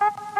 you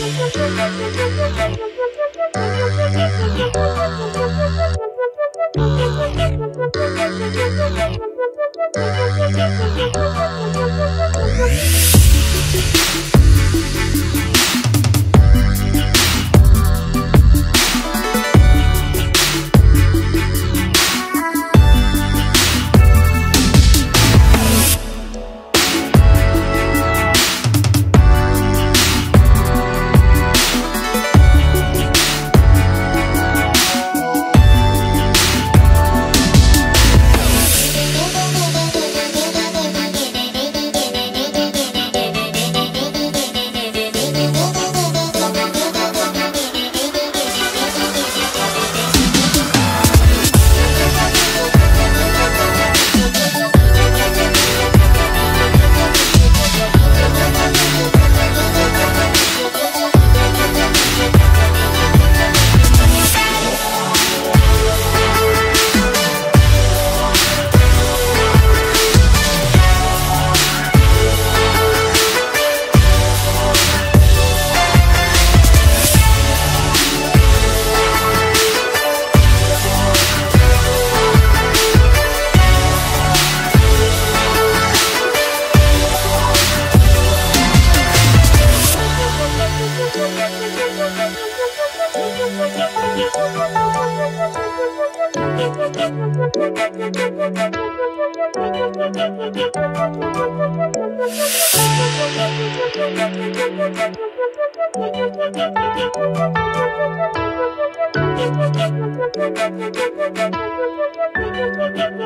Yeah.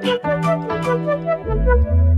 Thank you.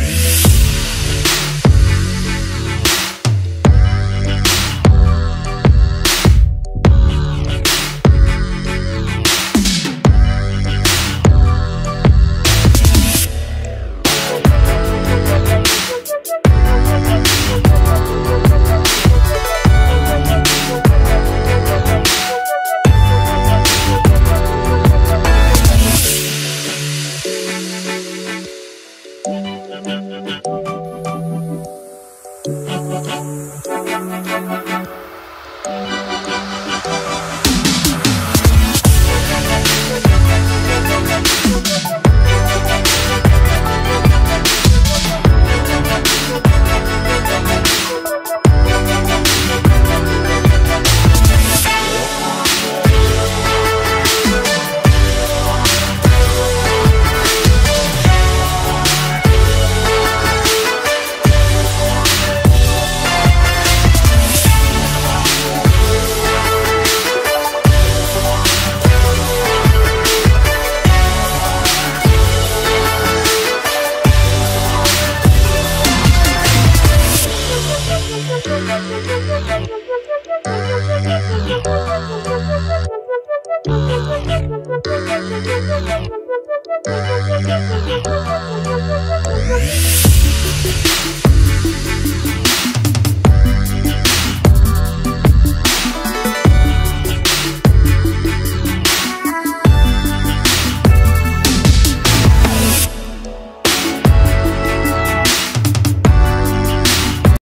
Thank you.